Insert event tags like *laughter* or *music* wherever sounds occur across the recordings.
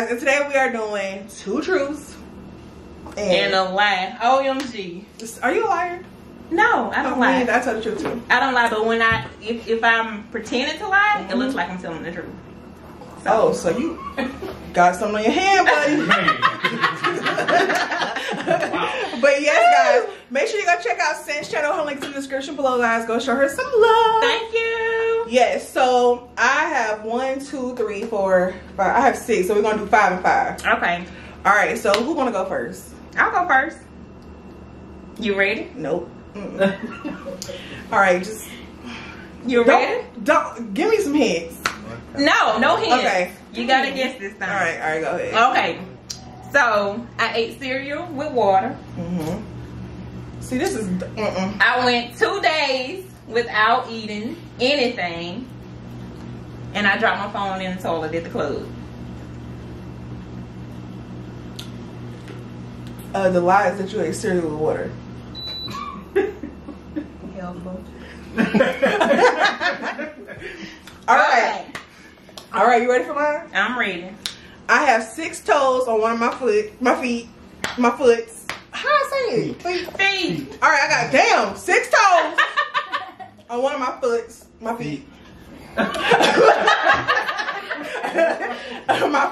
guys, and today we are doing two truths And a lie. OMG. Are you a liar? No, I don't lie. I tell the truth too. I don't lie, but when I if, if I'm pretending to lie, it looks Mhm. like I'm telling the truth. Oh, so you got something on your hand, buddy. *laughs* *laughs* but yes, guys, make sure you go check out Cynt's channel. Her link's in the description below, guys. Go show her some love. Thank you. Yes, so I have one, two, three, four, five. I have six, so we're gonna do five and five. Okay, All right, so who wanna go first? I'll go first. You ready? Nope. Mm-mm. All right, just You ready? don't, don't give me some hints. No, no hints. Okay. You gotta guess this All time. right, all right, go ahead. Okay. So I ate cereal with water. Mm-hmm. See, this is. Mm-mm. I went two days without eating anything. And I dropped my phone in the toilet at the club. Uh, the lie is that you ate cereal with water. Helpful. *laughs* All right, all right. You ready for mine? I'm ready. I have six toes on one of my foot, my feet, my foots. How I say it? Feet. Feet. All right, I got damn six toes *laughs* on one of my foots, my feet. *laughs* my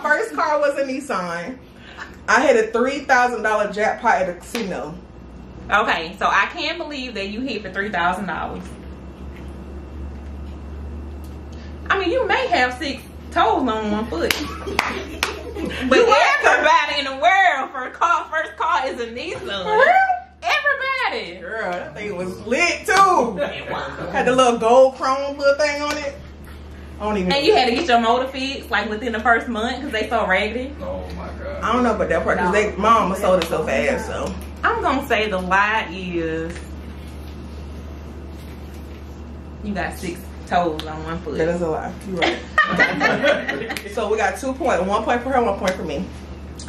first car was a Nissan. I had a three thousand dollar jackpot at a casino. Okay, so I can't believe that you hit for three thousand dollars. I mean, you may have six toes on one foot, *laughs* but everybody in the world for a car first car is a Nissan. Everybody. Girl, that thing was lit too. Had the little gold chrome little thing on it. I don't even. And you had to get your motor fixed like within the first month because they so raggedy. Oh my god. I don't know about that part because they mama sold it so fast. So I'm gonna say the lie is you got six toes on one foot. that is a lie. You right. *laughs* so we got two points. One point for her. One point for me.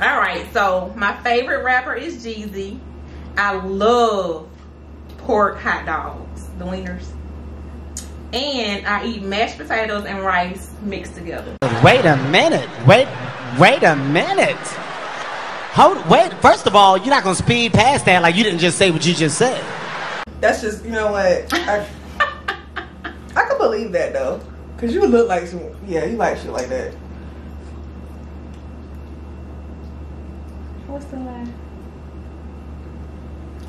All right, so my favorite rapper is Jeezy. I love pork hot dogs, the wieners. And I eat mashed potatoes and rice mixed together. Wait a minute. Wait, wait a minute. Hold, wait. First of all, you're not gonna speed past that like you didn't just say what you just said. That's just you know what. I, I can believe that though, cause you look like some. Yeah, you like shit like that. What's the lie?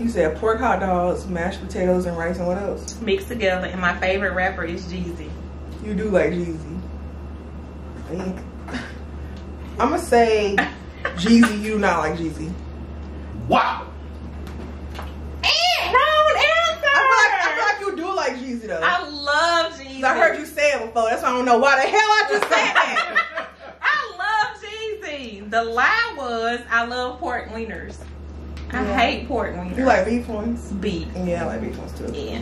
You said pork hot dogs, mashed potatoes, and rice, and what else? Mixed together, and my favorite rapper is Jeezy. You do like Jeezy. I think. I'm gonna say Jeezy. You do not like Jeezy. Wow. And wrong answer! I feel like I feel like you do like Jeezy though. I love Jeezy. I heard you say it before. That's why I don't know why the hell I just said that. *laughs* I love Jeezy. The lie was I love pork wieners. I Yeah. hate pork wieners. you like beef ones? beef? Yeah, I like beef ones too. Yeah.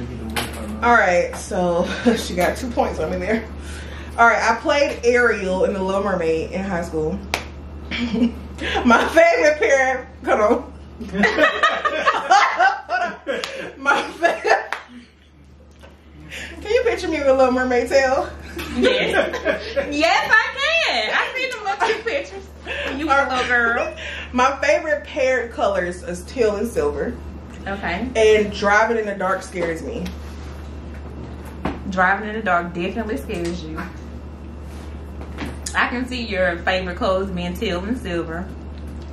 All right, so *laughs* she got two points on me there. All right, I played Ariel in The Little Mermaid in high school. *laughs* My favorite pair. Hold on. On. *laughs* My favorite. Can you picture me with a Little Mermaid tail? Yes. yes, I can. I see them little cute pictures. You were a little girl. *laughs* My favorite paired colors is teal and silver. Okay. And driving in the dark scares me. Driving in the dark definitely scares you. I can see your favorite clothes being teal and silver.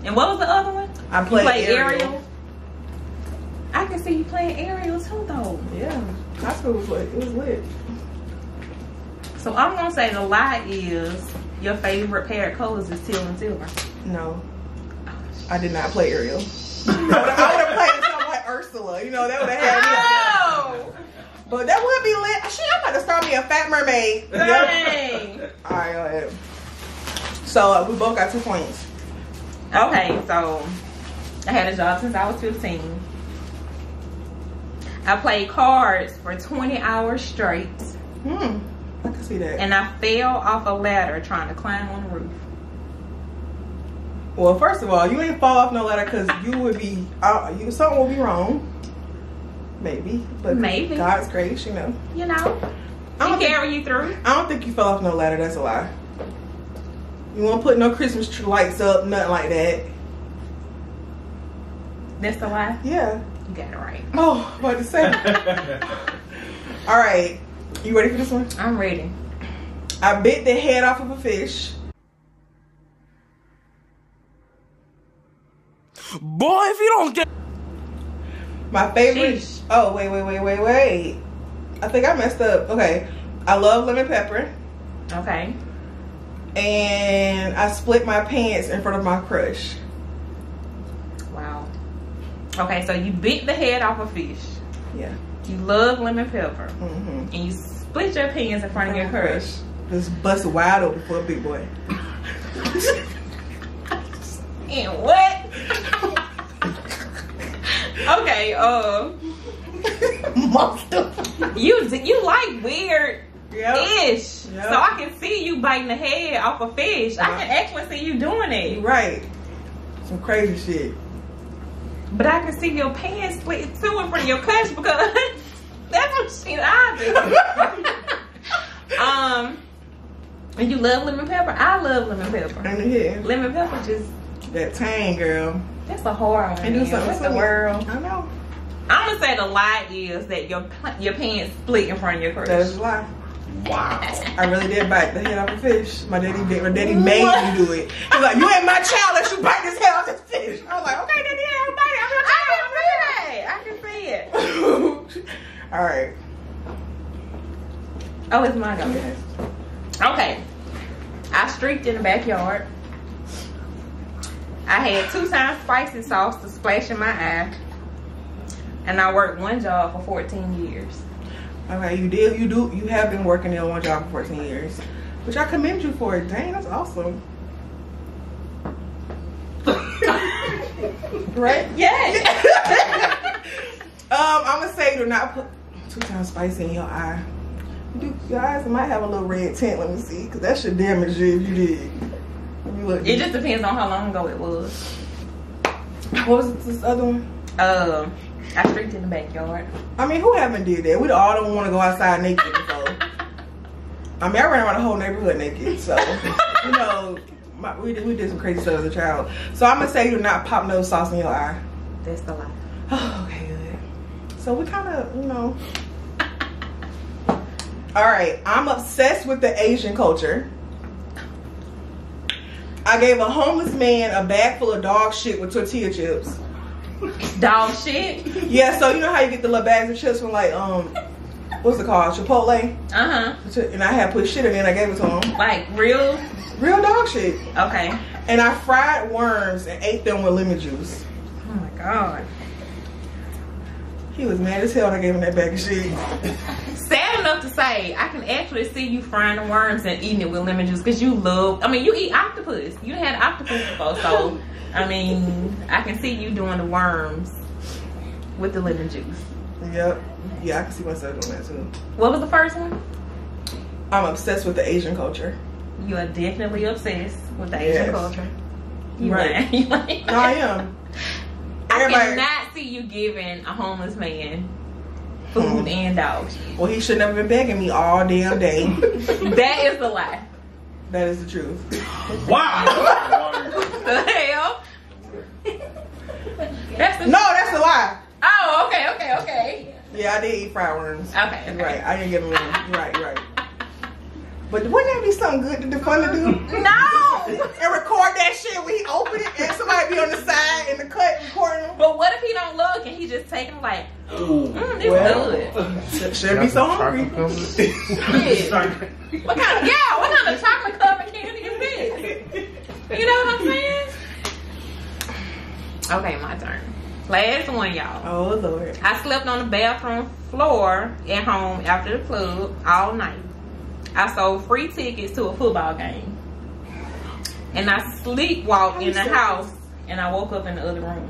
And what was the other one? I played play Ariel. Ariel. I can see you playing Ariel too, though. Yeah, high school was lit. It was lit. So I'm gonna say the lie is your favorite pair of colors is teal and silver. No, I did not play Ariel. *laughs* I would have played something like Ursula. You know, that would have had me. Oh! But that would be lit. Shit, I'm about to start me a Fat Mermaid. *laughs* Dang. All right, go ahead. So uh, we both got two points. Okay, so I had a job since I was 15. I played cards for 20 hours straight, Hmm, I can see that. and I fell off a ladder trying to climb on the roof. Well, first of all, you ain't fall off no ladder because you would be, uh, you something will be wrong. Maybe, but Maybe. God's grace, you know. You know, I He don't, think, carry you through. I don't think you fell off no ladder. That's a lie. You won't put no Christmas tree lights up, nothing like that. That's the lie. Yeah. You got it right. Oh, what to say? *laughs* All right. You ready for this one? I'm ready. I bit the head off of a fish. Boy, if you don't get My favorite. Sheesh. Oh wait, wait, wait, wait, wait. I think I messed up. Okay, I love lemon pepper, Okay. and I split my pants in front of my crush. Wow. Okay, so you bit the head off a fish. Yeah. You love lemon pepper. Mm-hmm. And you split your pants in front of your crush. Just bust wide open for a big boy. *laughs* And what? okay, uh Monster. you you like weird Yep. fish. Yep. So I can see you biting the head off a fish. I can actually see you doing it. right. Some crazy shit. But I can see your pants split too in front of your crush because that's what shit I um and you love lemon pepper? I love lemon pepper. And here, Lemon pepper just that tang girl. that's a horror. And do something What's the world? I know. I'm gonna say the lie is that your your pants split in front of your crush. That is a lie. Wow. I really did bite the head off a fish. My daddy did. My daddy made me do it. He's like, "You ain't my child unless you bite this head off this fish." I was like, "Okay, daddy, yeah, I'm biting. I can see it. I can see it. I'm your child." All right. Oh, it's my go. Okay. I streaked in the backyard. I had two times spicy sauce to splash in my eye. And I worked one job for 14 years. Okay, you did. You do. You have been working in one job for 14 years, which I commend you for. Dang, that's awesome. *laughs* right? Yes. *laughs* Um, I'm gonna say do not put two times spicy in your eye. You, your eyes might have a little red tint. Let me see, cause that should damage you if you did. Look. it just depends on how long ago it was. what was this other one? Um, I streaked in the backyard. I mean, who haven't did that? We all don't want to go outside naked. So, *laughs* I mean, I ran around the whole neighborhood naked. So, you know, my, we did we did some crazy stuff as a child. So I'm gonna say do not pop no sauce in your eye. That's the lie. Oh, *sighs* okay, good. So we kind of, you know. All right, I'm obsessed with the Asian culture. I gave a homeless man a bag full of dog shit with tortilla chips. Dog shit. Yeah, so you know how you get the little bags of chips from like um, what's it called, Chipotle? Uh huh. And I had put shit in it and I gave it to him. Like real. Real dog shit. Okay. And I fried worms and ate them with lemon juice. Oh my god. He was mad as hell when I gave him that bag of shit. *laughs* Sad enough to say, I can actually see you frying the worms and eating it with lemon juice because you love. I mean, you eat octopus. You had octopus before, so I mean, I can see you doing the worms with the lemon juice. Yep. Yeah, I can see myself doing that too. What was the first one? I'm obsessed with the Asian culture. You are definitely obsessed with the Asian Yes. culture. You Right. lying. *laughs* You lying. I am. I Everybody- cannot see you giving a homeless man food Hmm. and dogs. Well, he should never been begging me all damn day. *laughs* That is the lie. that is the truth. Wow. The hell? That's the No, that's a lie. Oh, okay, okay, okay. Yeah, I did eat fried worms. Okay, okay. Right. I didn't get them. in. Right, right. But wouldn't that be something good to fun to do? No! *laughs* and record that shit when he open it and somebody be on the side in the cut recording him? But what if he don't look and he just taking like, Ooh. mm, this Well. good. *laughs* Should be so hungry. *laughs* What kind of, yeah, what kind of chocolate covered candy is this? You know what I'm saying? Okay, my turn. Last one, y'all. Oh Lord. I slept on the bathroom floor at home after the club all night. I sold free tickets to a football game. And I sleepwalked in the house and I woke up in the other room.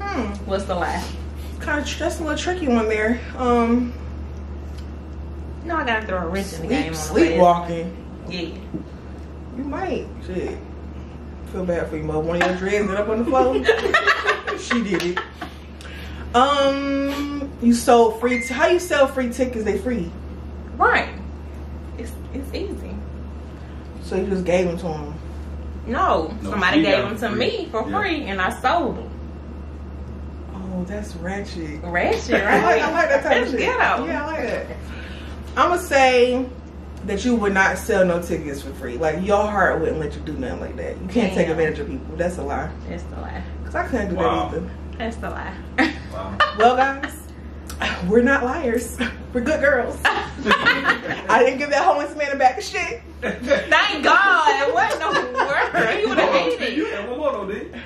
Hmm. What's the lie? Kind of that's a little tricky one there. Um, No, I gotta throw a wrench in the game sleep, on the last sleepwalking. Yeah. You might. Shit. Feel bad for you, Mo. One of your dreads got up on the floor. *laughs* she did it. Um, you sold free. T- how you sell free tickets? They free. Right. It's it's easy. So you just gave them to him. No, No, somebody gave them to free. me for Yeah. free, and I sold them. Oh, that's ratchet. Ratchet, *laughs* I right? like, I like that type That's of shit. ghetto. Yeah, I like that. I'm gonna say that you would not sell no tickets for free. Like your heart wouldn't let you do nothing like that. You can't take advantage of people. That's a lie. That's a lie. Cause I couldn't do Wow. that either. That's the lie. Wow. *laughs* Well, guys, *laughs* we're not liars. We're good girls. *laughs* I didn't give that homeless man a bag of shit. *laughs* Thank God. What no word? He would have hated You it. had one more though.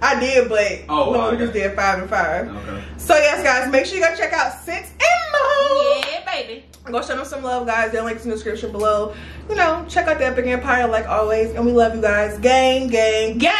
I did, but Oh, no, we okay. just did five and five. Okay. So yes, guys, make sure you go check out Cynt and Mo. Yeah, baby. Go show them some love, guys. Their links in the description below. You know, check out the Epic Empire like always, and we love you guys. Gang, gang, gang.